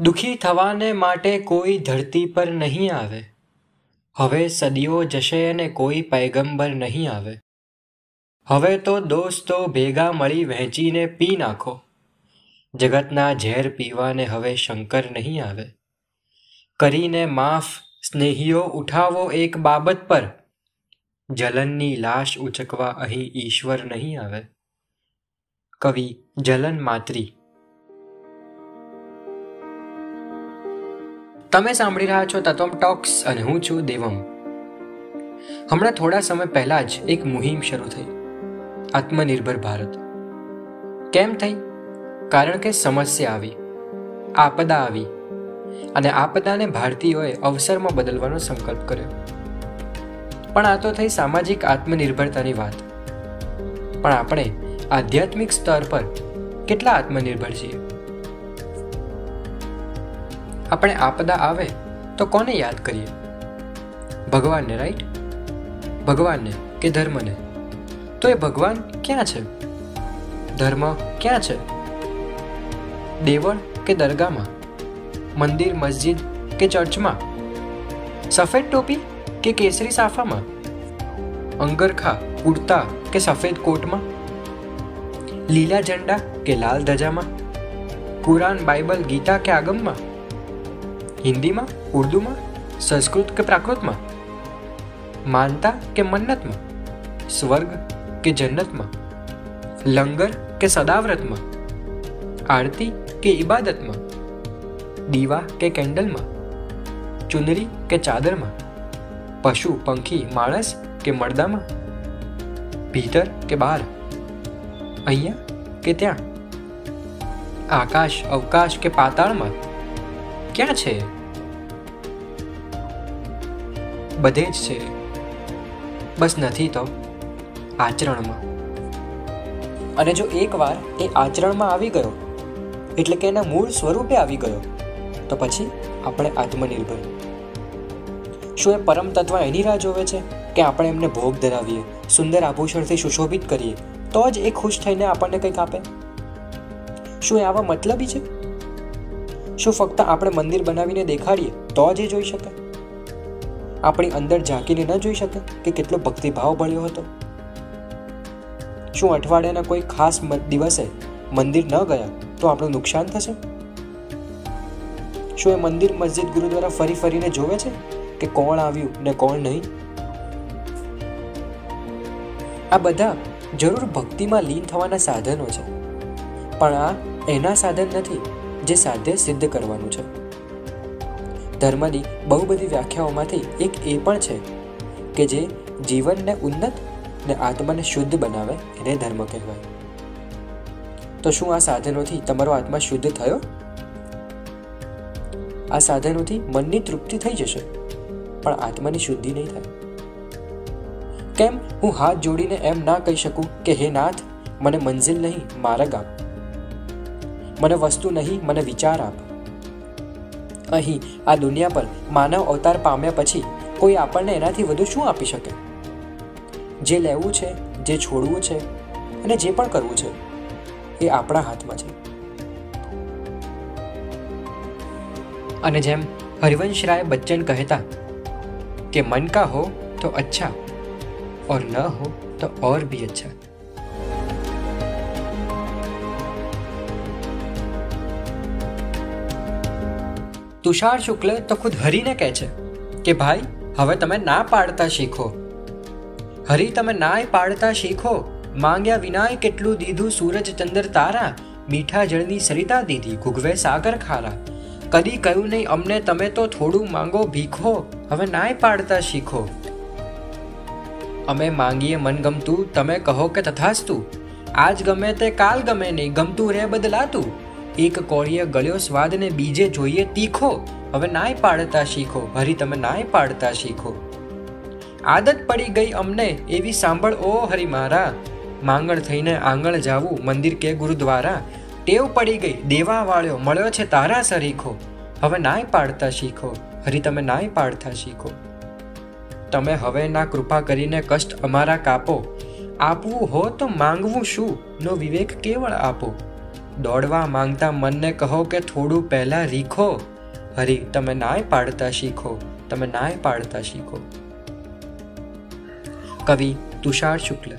દુઃખી થવાને માટે કોઈ ધરતી પર નહીં આવે. હવે સદીઓ જશે અને કોઈ પૈગંબર નહીં આવે. હવે તો દોસ્તો ભેગા મળી વહેંચીને પી નાખો. જગતના ઝેર પીવાને હવે શંકર નહીં આવે. કરીને માફ, સ્નેહીઓ, ઉઠાવો એક બાબત પર. જલનની લાશ ઉચકવા અહીં ઈશ્વર નહીં આવે. કવિ જલન માત્રી. તમે સાંભળી રહ્યા છો તત્વમ ટોક્સ અને હું છું દેવમ. હમણાં થોડા સમય પહેલા જ એક મુહિમ શરૂ થઈ. આત્મનિર્ભર ભારત. કેમ થઈ? કારણ કે સમસ્યા આવી. આપદા આવી. અને આપદાને ભારતીયોએ અવસરમાં બદલવાનો સંકલ્પ કર્યો. પણ આ તો થઈ સામાજિક આત્મનિર્ભરતાની વાત. પણ આપણે આધ્યાત્મિક સ્તર પર કેટલા આત્મનિર્ભર છીએ? આપણે આપદા આવે તો કોને યાદ કરીએ? ભગવાનને રાઈટ ભગવાનને કે ધર્મને? તો એ ભગવાન ક્યાં છે? ધર્મ ક્યાં છે? દેવળ કે દરગાહમાં? મંદિર, મસ્જિદ કે ચર્ચમાં? સફેદ ટોપી કે કેસરી સાફામાં? અંગરખા, કુર્તા કે સફેદ કોટમાં? લીલા ઝંડા કે લાલ ધજામાં? કુરાન, બાઇબલ, ગીતા કે આગમમાં? હિન્દીમાં ઉર્દુમાં સંસ્કૃત કે પ્રાકૃતમાં માનતા કે મન્નતમાં સ્વર્ગ કે જન્નતમાં લંગર કે સદાવ્રતમાં આરતી કે ઇબાદતમાં દીવા કે કેન્ડલમાં ચુનરી કે ચાદરમાં પશુ પંખી માણસ કે મળદામાં ભીતર કે બહાર અહીંયા કે ત્યાં આકાશ અવકાશ કે પાતાળમાં ક્યાં છે? બધે જ છે. બસ નથી તો આચરણમાં. અને જો એકવાર એ આચરણમાં આવી ગયો, એટલે કે એના મૂળ સ્વરૂપે આવી ગયો, તો પછી આપણે આત્મનિર્ભર. શું એ પરમ તત્વ એની રાહ જોવે છે કે આપણે એમને ભોગ ધરાવીએ, સુંદર આભૂષણથી સુશોભિત કરીએ, તો જ એ ખુશ થઈને આપણને કંઈક આપે? શું એ આવા મતલબી છે? શું ફક્ત આપણે મંદિર બનાવીને દેખાડીએ, તો જ એ જોઈ શકે? આપણી અંદર ઝાંકીને ન જોઈ શકે કે કેટલો ભક્તિભાવ ભળ્યો હતો? શું અઠવાડિયાના કોઈ ખાસ દિવસે મંદિર ન ગયા તો આપણું નુકસાન થશે? શું એ મંદિર મસ્જિદ ગુરુદ્વારા ફરી ફરીને જોવે છે કે કોણ આવ્યું ને કોણ નહીં? આ બધા જરૂર ભક્તિમાં લીન થવાના સાધનો છે. પણ આ એના સાધન નથી. જે સાધ્ય સિદ્ધ કરવાનું છે. ધર્મની બહુ બધી વ્યાખ્યાઓમાંથી એક એ પણ છે કે જે જીવનને ઉન્નત ને આત્માને શુદ્ધ બનાવે એને ધર્મ કહેવાય. તો શું આ સાધનોથી તમારો આત્મા શુદ્ધ થયો? આ સાધનોથી મનની તૃપ્તિ થઈ જશે, પણ આત્માની શુદ્ધિ નહીં થાય. કેમ? હું હાથ જોડીને એમ ના કહી શકું કે, હે નાથ, મને મંજિલ નહીં, મારા આપ મને વસ્તુ નહીં, મને વિચાર આપ. અહીં, આ દુનિયા પર માનવ અવતાર પામ્યા પછી કોઈ આપણને એનાથી વધુ શું આપી શકે? જે લેવું છે, જે છોડવું છે અને જે પણ કરવું છે, એ આપણા હાથમાં છે. અને જેમ હરિવંશ રાય બચ્ચન કહેતા કે મન કા હો તો અચ્છા, ઓર ન હો તો ઓર ભી અચ્છા. તુષાર શુક્લ તો ખુદ હરીને કહે છે કે, ભાઈ, હવે તમે ના પાડતા શીખો. હરી, તમે નાય પાડતા શીખો. માંગ્યા વિનાય કેટલું દીધું સૂરજ, ચંદ્ર, તારા. મીઠા જળની સરિતા દીધી ગુગવે સાગર ખારા. કદી કહ્યું નહીં અમને, તમે તો થોડું માંગો, ભીખો. હવે નાય પાડતા શીખો. અમે માંગીએ મનગમતું તમે કહો કે તથાસ્તુ. આજ ગમે તે, કાલ ગમે નહીં, ગમતું રે બદલાતું. એક કોળીએ ગળ્યો સ્વાદ ને બીજે જોઈએ તીખો. હવે નાય પાડતા શીખો. હરી તમે નાય પાડતા શીખો. આદત પડી ગઈ અમને એવી સાંભળ ઓ હરી મારા. માંગણ થઈને આંગણ જાવું મંદિર કે ગુરુદ્વારા. ટેવ પડી ગઈ, દેવા વાળ્યો, મળ્યો છે તારા સરીખો. હવે નાય પાડતા શીખો. હરી તમે નાય પાડતા શીખો. તમે હવે ના કૃપા કરીને કષ્ટ અમારા કાપો. આપવું હો તો માંગવું શું? નો વિવેક કેવળ આપો. દોડવા માંગતા મનને કહો કે થોડું પહેલા રીખો. હરી, તમે નાય પાડતા શીખો. તમે નાય પાડતા શીખો. કવિ તુષાર શુક્લ